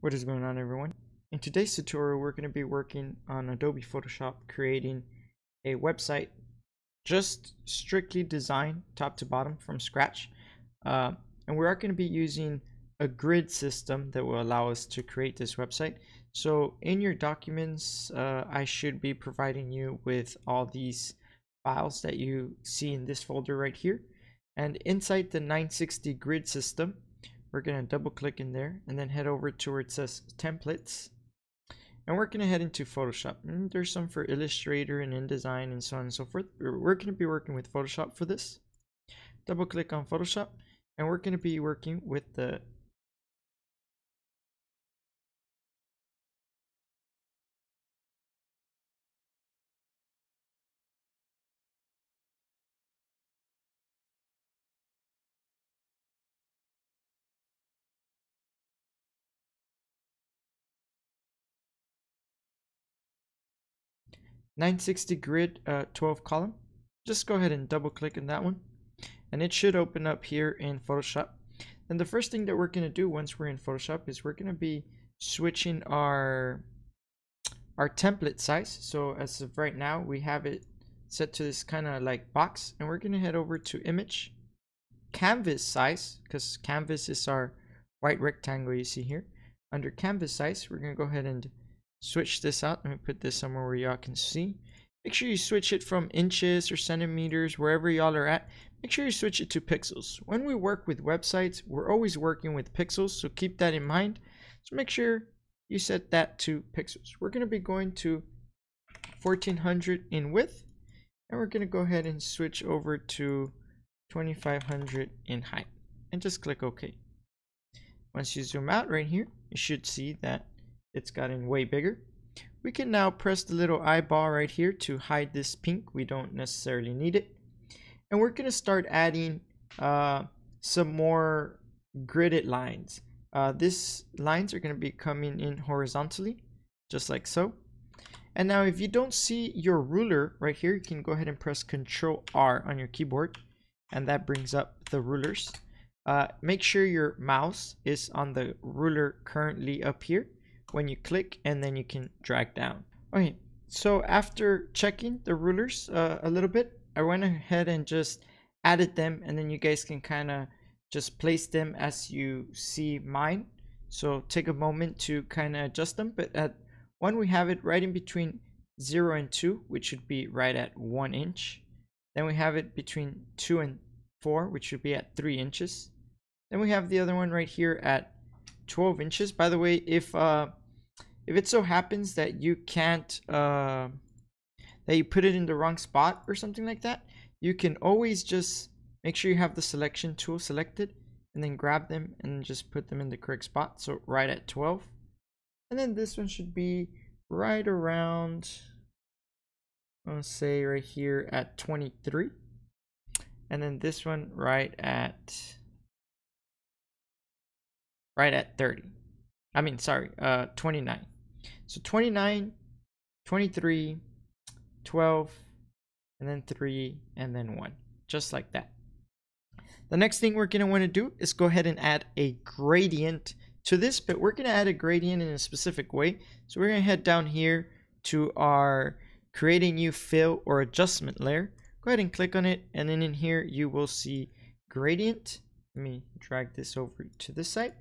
What is going on everyone? In today's tutorial we're going to be working on Adobe Photoshop creating a website just strictly designed top to bottom from scratch uh, and we are going to be using a grid system that will allow us to create this website. So in your documents uh, I should be providing you with all these files that you see in this folder right here and inside the 960 grid system we're going to double click in there and then head over to where it says templates. And we're going to head into Photoshop. And mm, there's some for Illustrator and InDesign and so on and so forth. We're going to be working with Photoshop for this. Double click on Photoshop and we're going to be working with the 960 grid uh, 12 column. Just go ahead and double click on that one. And it should open up here in Photoshop. And the first thing that we're going to do once we're in Photoshop is we're going to be switching our our template size. So as of right now we have it set to this kind of like box. And we're going to head over to image. Canvas size because canvas is our white rectangle you see here. Under canvas size we're going to go ahead and switch this out. Let me put this somewhere where y'all can see. Make sure you switch it from inches or centimeters, wherever y'all are at. Make sure you switch it to pixels. When we work with websites, we're always working with pixels, so keep that in mind. So make sure you set that to pixels. We're going to be going to 1400 in width, and we're going to go ahead and switch over to 2500 in height, and just click OK. Once you zoom out right here, you should see that it's gotten way bigger. We can now press the little eyeball right here to hide this pink. We don't necessarily need it. And we're going to start adding uh, some more gridded lines. Uh, these lines are going to be coming in horizontally, just like so. And now if you don't see your ruler right here, you can go ahead and press Control R on your keyboard. And that brings up the rulers. Uh, make sure your mouse is on the ruler currently up here when you click and then you can drag down. Okay, so after checking the rulers uh, a little bit, I went ahead and just added them and then you guys can kind of just place them as you see mine. So take a moment to kind of adjust them, but at one we have it right in between 0 and 2, which should be right at 1 inch. Then we have it between 2 and 4, which should be at 3 inches. Then we have the other one right here at 12 inches. By the way, if uh, if it so happens that you can't uh, that you put it in the wrong spot or something like that you can always just make sure you have the selection tool selected and then grab them and just put them in the correct spot. So right at 12 and then this one should be right around I'll say right here at 23 and then this one right at right at 30 I mean, sorry, uh, 29. So 29, 23, 12, and then 3, and then 1. Just like that. The next thing we're going to want to do is go ahead and add a gradient to this, but we're going to add a gradient in a specific way. So we're going to head down here to our create a new fill or adjustment layer. Go ahead and click on it, and then in here you will see gradient. Let me drag this over to this side.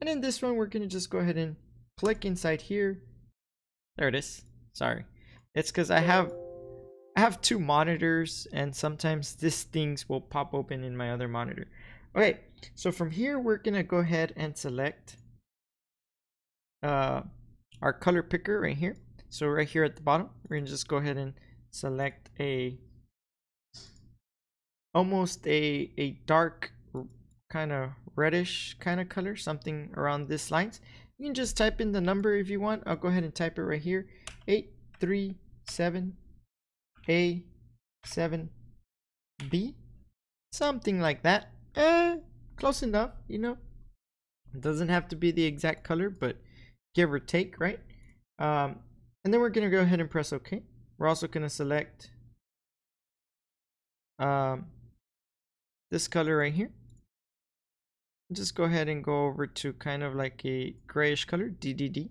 And in this one, we're going to just go ahead and click inside here. There it is. Sorry. It's because I have I have two monitors and sometimes these things will pop open in my other monitor. Okay, so from here, we're to go ahead and select uh, our color picker right here. So right here at the bottom, we're to just go ahead and select a almost a, a dark kind of reddish kind of color, something around this lines. You can just type in the number if you want. I'll go ahead and type it right here. 837 A7B. Something like that. Eh, close enough, you know. It doesn't have to be the exact color, but give or take, right? Um, and then we're going to go ahead and press OK. We're also going to select um, this color right here just go ahead and go over to kind of like a grayish color, DDD.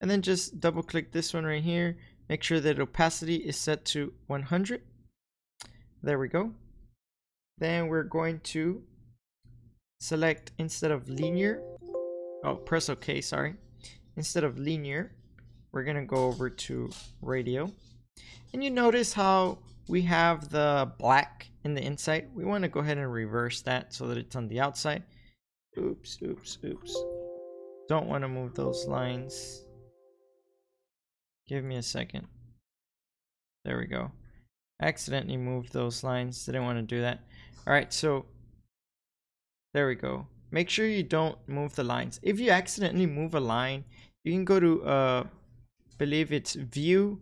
And then just double click this one right here. Make sure that opacity is set to 100. There we go. Then we're going to select instead of linear. Oh, press OK, sorry. Instead of linear, we're going to go over to radial. And you notice how we have the black in the inside. We want to go ahead and reverse that so that it's on the outside. Oops, oops, oops. Don't want to move those lines. Give me a second. There we go. accidentally moved those lines. Didn't want to do that. Alright, so there we go. Make sure you don't move the lines. If you accidentally move a line, you can go to, uh, believe it's view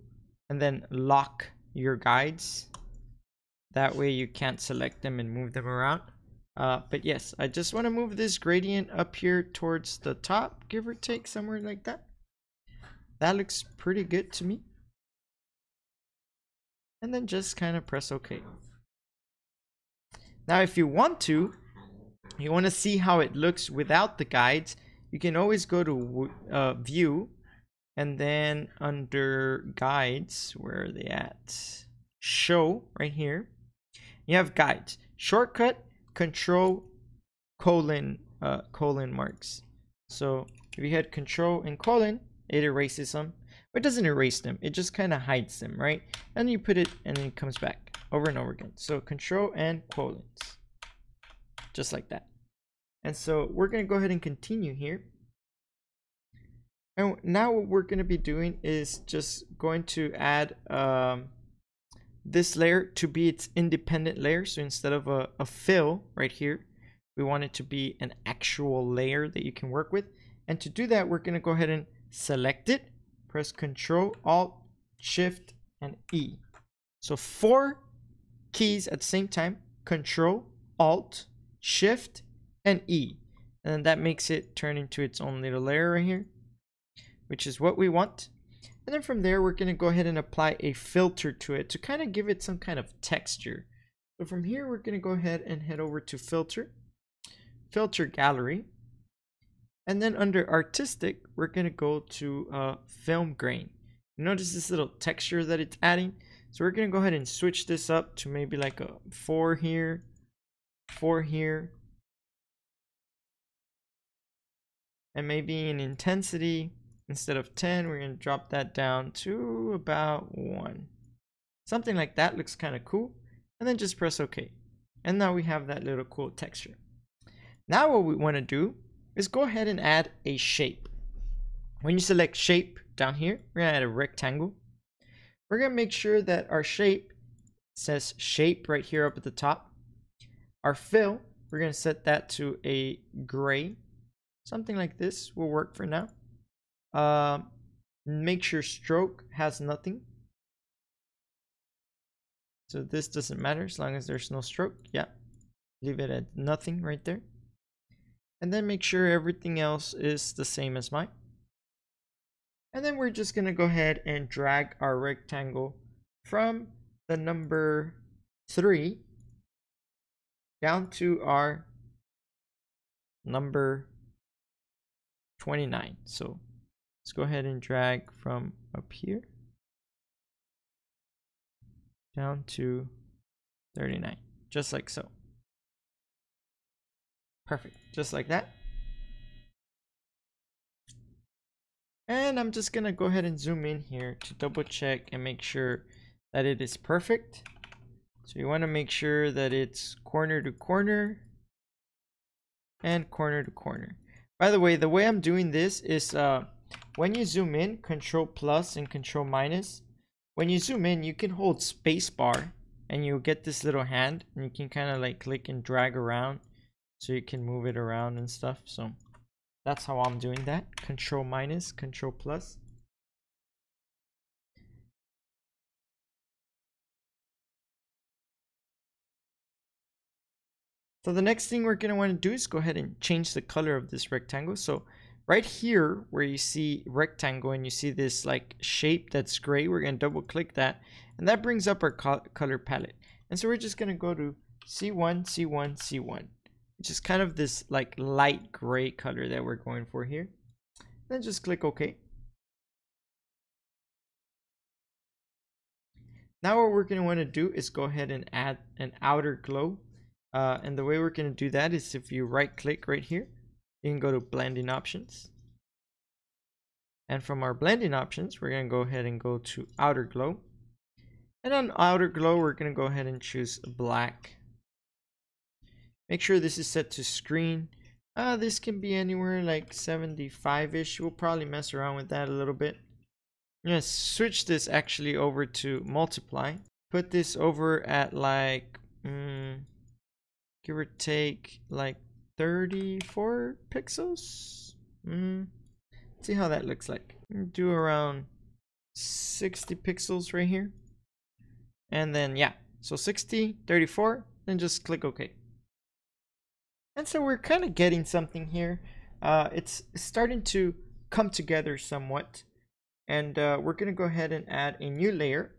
and then lock your guides. That way you can't select them and move them around. Uh, but yes, I just want to move this gradient up here towards the top, give or take somewhere like that. That looks pretty good to me. And then just kind of press OK. Now if you want to, you want to see how it looks without the guides, you can always go to uh, View and then under Guides, where are they at? Show, right here. You have Guides. Shortcut, Control, colon, uh, colon marks. So if you hit Control and colon, it erases them. But it doesn't erase them. It just kind of hides them, right? And you put it and then it comes back over and over again. So control and colons. Just like that. And so we're going to go ahead and continue here. And now what we're going to be doing is just going to add um, this layer to be its independent layer. So instead of a, a fill right here, we want it to be an actual layer that you can work with. And to do that, we're going to go ahead and select it, press Control, Alt, Shift, and E. So four keys at the same time, Control, Alt, Shift, and E. And that makes it turn into its own little layer right here, which is what we want. And then from there, we're going to go ahead and apply a filter to it to kind of give it some kind of texture. So from here, we're going to go ahead and head over to Filter, Filter Gallery, and then under artistic, we're going to go to uh, film grain. Notice this little texture that it's adding. So we're going to go ahead and switch this up to maybe like a 4 here, 4 here. And maybe an intensity, instead of 10, we're going to drop that down to about 1. Something like that looks kind of cool. And then just press OK. And now we have that little cool texture. Now what we want to do is go ahead and add a shape. When you select shape down here, we're gonna add a rectangle. We're gonna make sure that our shape says shape right here up at the top. Our fill, we're gonna set that to a gray. Something like this will work for now. Uh, make sure stroke has nothing. So this doesn't matter as long as there's no stroke. Yeah, leave it at nothing right there and then make sure everything else is the same as mine. And then we're just going to go ahead and drag our rectangle from the number 3 down to our number 29. So let's go ahead and drag from up here down to 39, just like so. Perfect, just like that. And I'm just gonna go ahead and zoom in here to double check and make sure that it is perfect. So you wanna make sure that it's corner to corner and corner to corner. By the way, the way I'm doing this is uh, when you zoom in, control plus and control minus, when you zoom in, you can hold space bar and you'll get this little hand and you can kind of like click and drag around so you can move it around and stuff. So that's how I'm doing that. Control minus control plus. So the next thing we're going to want to do is go ahead and change the color of this rectangle. So right here where you see rectangle and you see this like shape that's gray, we're going to double click that and that brings up our color palette. And so we're just going to go to C1, C1, C1. which is kind of this like light gray color that we're going for here. Then just click OK. Now what we're going to want to do is go ahead and add an outer glow. Uh, and the way we're going to do that is if you right click right here, you can go to blending options. And from our blending options, we're going to go ahead and go to outer glow. And on outer glow, we're going to go ahead and choose black. Make sure this is set to screen. Uh, this can be anywhere like 75-ish. We'll probably mess around with that a little bit. I'm going to switch this actually over to multiply. Put this over at like, mm, give or take like 34 pixels. Mm, see how that looks like. Do around 60 pixels right here. And then, yeah, so 60, 34, then just click OK. And so we're kind of getting something here. Uh, it's starting to come together somewhat. And uh, we're going to go ahead and add a new layer.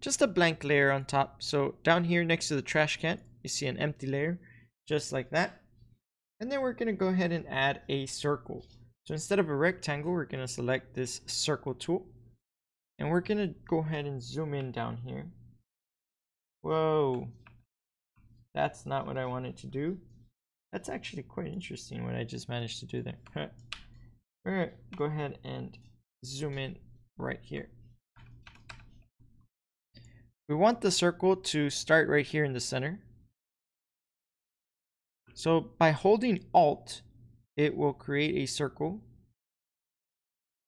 Just a blank layer on top. So down here next to the trash can, you see an empty layer, just like that. And then we're going to go ahead and add a circle. So instead of a rectangle, we're going to select this circle tool. And we're going to go ahead and zoom in down here. Whoa. That's not what I wanted to do. That's actually quite interesting what I just managed to do there. Going to go ahead and zoom in right here. We want the circle to start right here in the center. So by holding Alt, it will create a circle.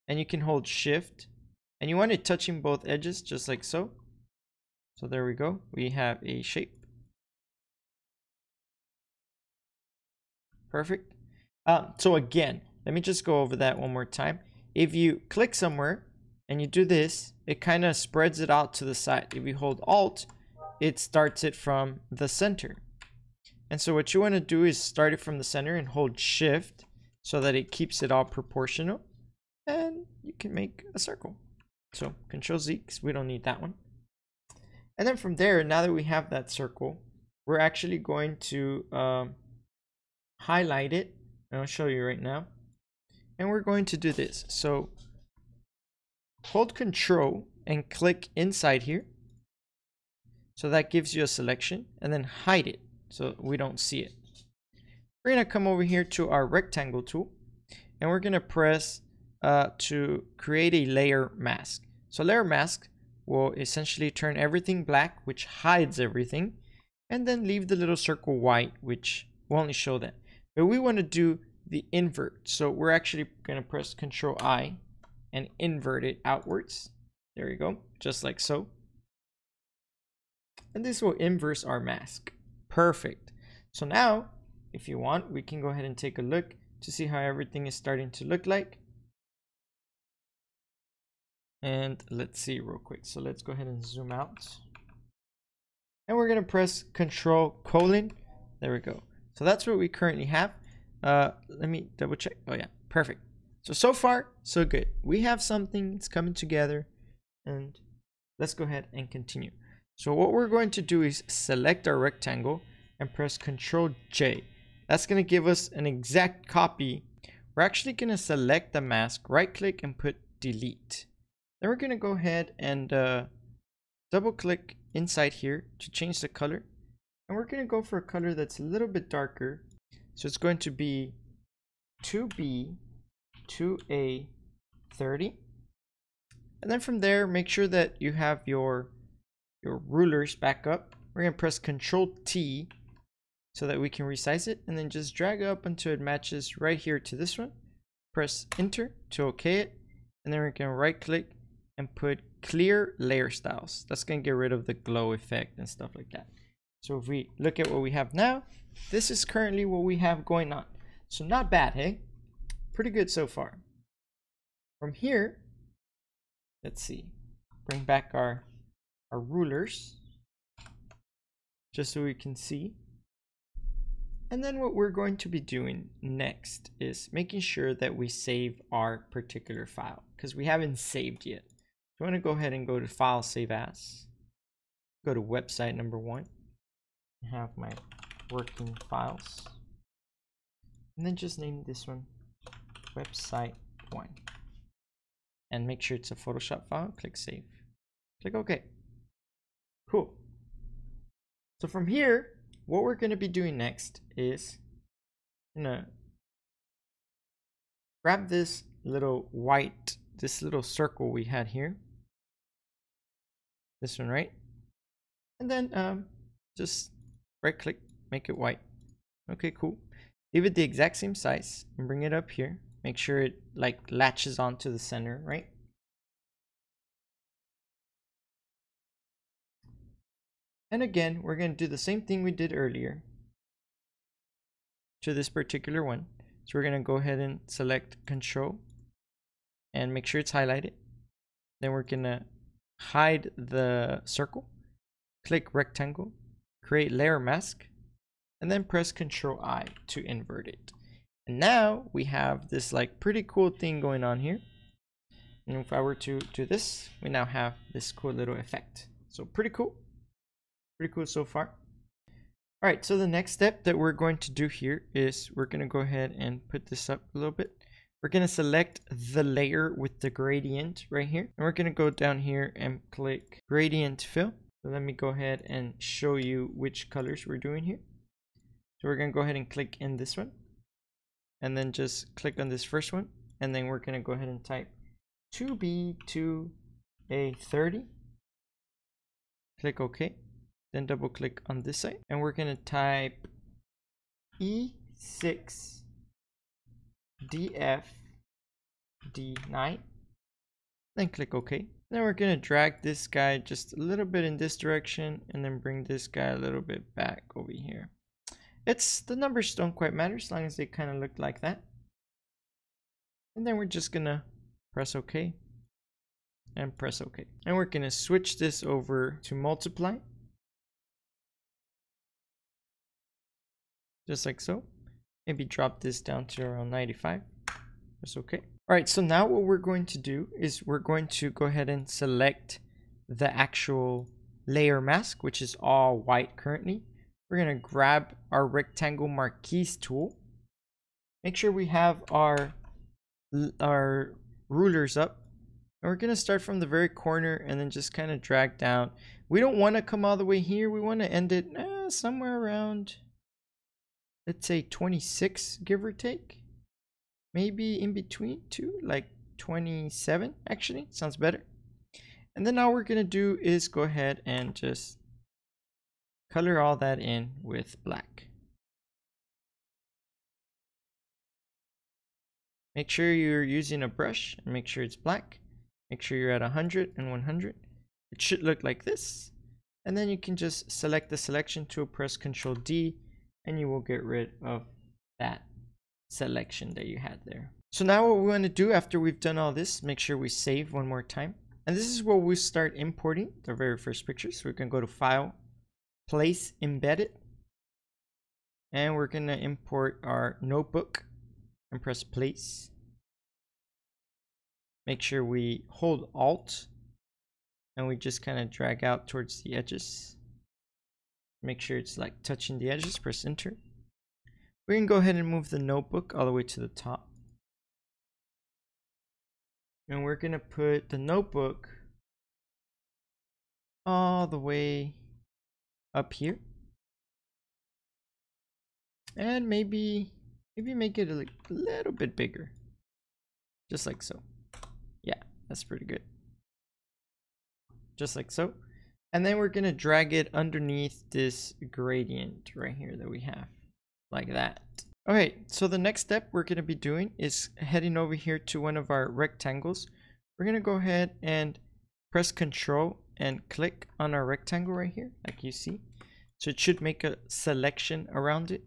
And you can hold Shift. And you want it touching both edges, just like so. So there we go. We have a shape. Perfect. Uh, so again, let me just go over that one more time if you click somewhere and you do this, it kind of spreads it out to the side. If you hold Alt, it starts it from the center. And so what you want to do is start it from the center and hold Shift so that it keeps it all proportional. And you can make a circle. So Control Z, because we don't need that one. And then from there, now that we have that circle, we're actually going to um, highlight it. And I'll show you right now and we're going to do this. So hold control and click inside here. So that gives you a selection and then hide it so we don't see it. We're to come over here to our rectangle tool and we're to press uh, to create a layer mask. So layer mask will essentially turn everything black, which hides everything, and then leave the little circle white, which will only show that. But we want to do the invert. So we're actually to press Control I and invert it outwards. There you go, just like so. And this will inverse our mask. Perfect. So now, if you want, we can go ahead and take a look to see how everything is starting to look like. And let's see real quick. So let's go ahead and zoom out. And we're going to press Control colon. There we go. So that's what we currently have. Uh, let me double check. Oh yeah, perfect. So, so far, so good. We have something, it's coming together. And let's go ahead and continue. So what we're going to do is select our rectangle and press Control J. That's going to give us an exact copy. We're actually going to select the mask, right click and put delete. Then we're going to go ahead and uh, double click inside here to change the color. And we're going to go for a color that's a little bit darker so it's going to be 2B, 2A, 30. And then from there, make sure that you have your, your rulers back up. We're going to press Control T so that we can resize it. And then just drag up until it matches right here to this one. Press Enter to OK it. And then we can right click and put Clear Layer Styles. That's going to get rid of the glow effect and stuff like that. So if we look at what we have now, this is currently what we have going on. So not bad, hey? Pretty good so far. From here, let's see, bring back our, our rulers, just so we can see. And then what we're going to be doing next is making sure that we save our particular file because we haven't saved yet. So I'm going to go ahead and go to File Save As. Go to website number one have my working files. And then just name this one website one. And make sure it's a Photoshop file. Click save. Click OK. Cool. So from here, what we're going to be doing next is gonna grab this little white, this little circle we had here. This one, right? And then um, just right click, make it white. Okay, cool. Leave it the exact same size and bring it up here. Make sure it like latches onto the center, right? And again, we're going to do the same thing we did earlier to this particular one. So we're going to go ahead and select control and make sure it's highlighted. Then we're going to hide the circle, click rectangle, create layer mask, and then press control I to invert it. And now we have this like pretty cool thing going on here. And if I were to do this, we now have this cool little effect. So pretty cool. Pretty cool so far. All right, so the next step that we're going to do here is we're going to go ahead and put this up a little bit. We're going to select the layer with the gradient right here. And we're going to go down here and click gradient fill. So let me go ahead and show you which colors we're doing here. So we're going to go ahead and click in this one and then just click on this first one and then we're going to go ahead and type 2B2A30 click OK then double click on this side and we're going to type E6 DF D9 then click OK then we're going to drag this guy just a little bit in this direction and then bring this guy a little bit back over here it's the numbers don't quite matter as long as they kind of look like that. And then we're just gonna press OK and press OK. And we're gonna switch this over to multiply. Just like so. Maybe drop this down to around 95. That's okay. All right, so now what we're going to do is we're going to go ahead and select the actual layer mask, which is all white currently. We're going to grab our rectangle marquee tool. Make sure we have our, our rulers up. And we're going to start from the very corner and then just kind of drag down. We don't want to come all the way here. We want to end it eh, somewhere around, let's say 26, give or take. Maybe in between two, like 27 actually. Sounds better. And then all we're going to do is go ahead and just color all that in with black. Make sure you're using a brush and make sure it's black. Make sure you're at 100 and 100. It should look like this. And then you can just select the selection tool, press Ctrl D, and you will get rid of that selection that you had there. So now what we want to do after we've done all this, make sure we save one more time. And this is where we start importing the very first picture. So we can go to File, place embedded and we're gonna import our notebook and press place make sure we hold alt and we just kind of drag out towards the edges make sure it's like touching the edges press enter. We can go ahead and move the notebook all the way to the top. And we're gonna put the notebook all the way up here. And maybe maybe make it a, a little bit bigger. Just like so. Yeah that's pretty good. Just like so and then we're gonna drag it underneath this gradient right here that we have like that. Okay so the next step we're gonna be doing is heading over here to one of our rectangles. We're gonna go ahead and press control and click on our rectangle right here like you see. So it should make a selection around it.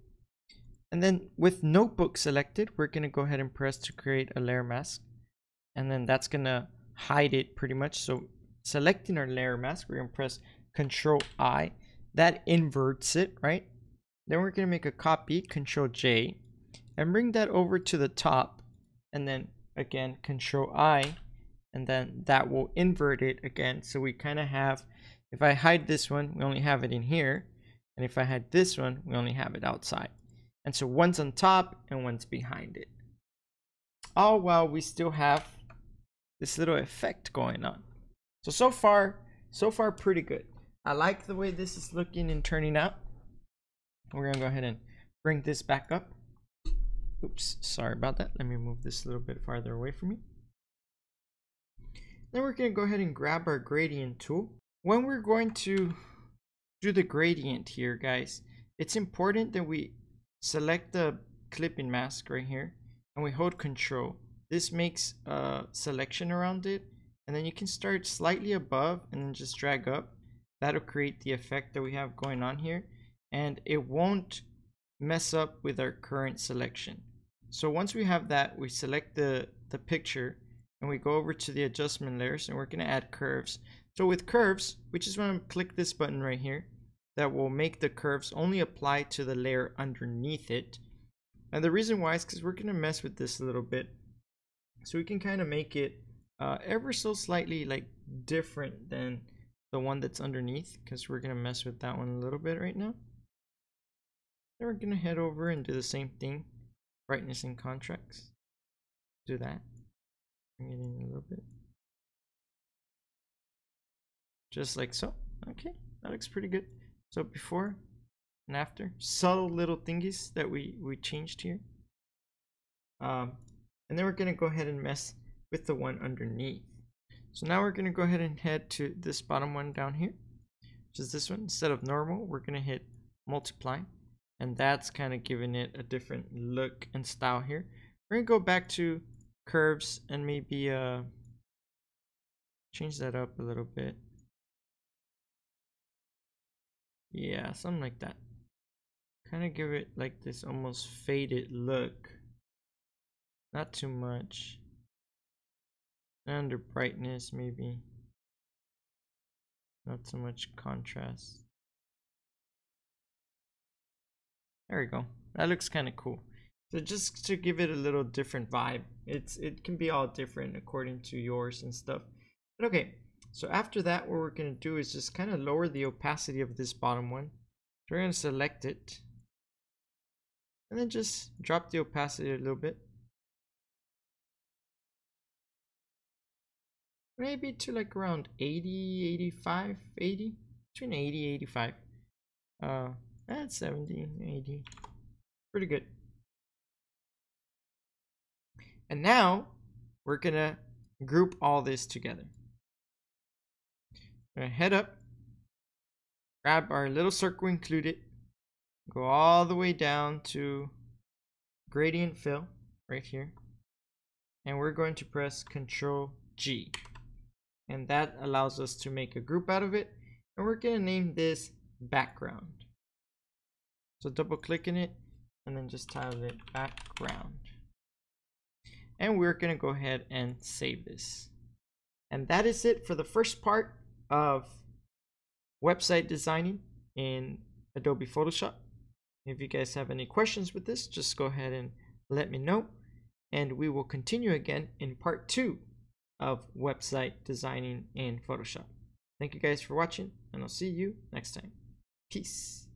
And then with notebook selected we're going to go ahead and press to create a layer mask. And then that's going to hide it pretty much. So selecting our layer mask we're to press control I that inverts it right then we're going to make a copy control J and bring that over to the top and then again control I and then that will invert it again so we kind of have if I hide this one we only have it in here And if I hide this one, we only have it outside. And so one's on top and one's behind it. All while we still have this little effect going on. So, so far, so far pretty good. I like the way this is looking and turning out. We're gonna go ahead and bring this back up. Oops, sorry about that. Let me move this a little bit farther away from me. Then we're gonna go ahead and grab our gradient tool. When we're going to do the gradient here, guys, it's important that we select the clipping mask right here and we hold control. This makes a selection around it and then you can start slightly above and then just drag up. That'll create the effect that we have going on here and it won't mess up with our current selection. So once we have that, we select the, the picture and we go over to the adjustment layers and we're going to add curves. So with curves, we just want to click this button right here that will make the curves only apply to the layer underneath it. And the reason why is because we're going to mess with this a little bit. So we can kind of make it uh, ever so slightly like different than the one that's underneath because we're to mess with that one a little bit right now. Then we're to head over and do the same thing. Brightness and contrast. Do that. Bring it in a little bit. Just like so. Okay, that looks pretty good. So before and after. Subtle little thingies that we, we changed here. Um, and then we're to go ahead and mess with the one underneath. So now we're going to go ahead and head to this bottom one down here, which is this one. Instead of normal, we're going to hit multiply and that's kind of giving it a different look and style here. We're gonna go back to curves and maybe uh change that up a little bit. Yeah, something like that. Kind of give it like this almost faded look. Not too much. Under brightness, maybe. Not so much contrast. There we go. That looks kind of cool. So just to give it a little different vibe, it's it can be all different according to yours and stuff. But okay, so after that, what we're gonna do is just kind of lower the opacity of this bottom one. So we're gonna select it, and then just drop the opacity a little bit. Maybe to like around 80, 85, 80, between 80, 85. Uh, that's 70, 80. Pretty good. And now we're gonna group all this together. Head up, grab our little circle included, go all the way down to gradient fill right here. And we're going to press Control G. And that allows us to make a group out of it. And we're gonna name this background. So double click in it and then just title it background. And we're gonna go ahead and save this. And that is it for the first part of website designing in Adobe Photoshop. If you guys have any questions with this, just go ahead and let me know. And we will continue again in part two of website designing in Photoshop. Thank you guys for watching, and I'll see you next time. Peace.